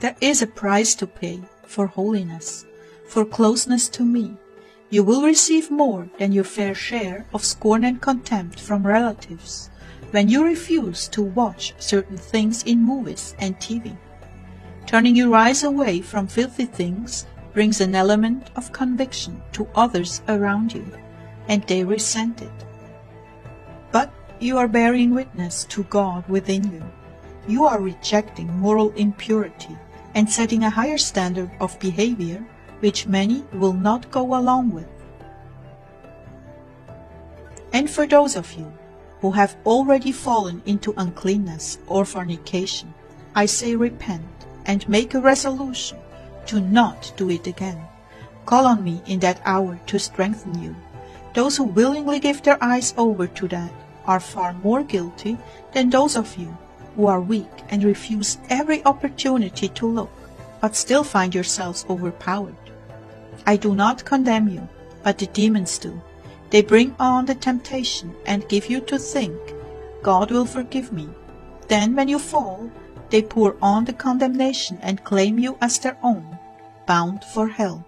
There is a price to pay for holiness, for closeness to me. You will receive more than your fair share of scorn and contempt from relatives when you refuse to watch certain things in movies and TV. Turning your eyes away from filthy things brings an element of conviction to others around you, and they resent it. But you are bearing witness to God within you. You are rejecting moral impurity and setting a higher standard of behavior which many will not go along with. And for those of you who have already fallen into uncleanness or fornication, I say repent and make a resolution to not do it again. Call on me in that hour to strengthen you. Those who willingly give their eyes over to that are far more guilty than those of you who are weak and refuse every opportunity to look, but still find yourselves overpowered. I do not condemn you, but the demons do. They bring on the temptation and give you to think, God will forgive me. Then when you fall, they pour on the condemnation and claim you as their own, bound for hell.